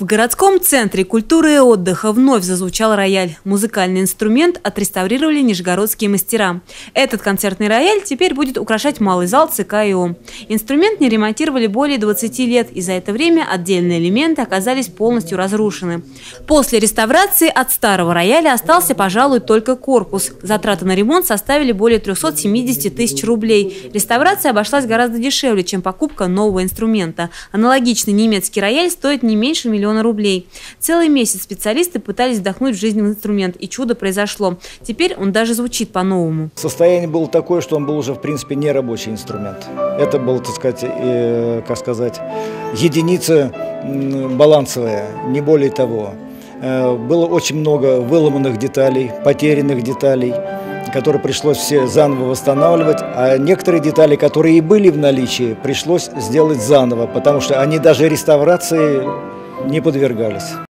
В городском центре культуры и отдыха вновь зазвучал рояль. Музыкальный инструмент отреставрировали нижегородские мастера. Этот концертный рояль теперь будет украшать малый зал ЦК ИО. Инструмент не ремонтировали более 20 лет, и за это время отдельные элементы оказались полностью разрушены. После реставрации от старого рояля остался, пожалуй, только корпус. Затраты на ремонт составили более 370 тысяч рублей. Реставрация обошлась гораздо дешевле, чем покупка нового инструмента. Аналогичный немецкий рояль стоит не меньше миллиона миллиона рублей. Целый месяц специалисты пытались вдохнуть в жизненный инструмент, и чудо произошло. Теперь он даже звучит по-новому. Состояние было такое, что он был уже, в принципе, не рабочий инструмент. Это был, так сказать, э, как сказать, единица балансовая, не более того. Э, было очень много выломанных деталей, потерянных деталей которые пришлось все заново восстанавливать, а некоторые детали, которые и были в наличии, пришлось сделать заново, потому что они даже реставрации не подвергались.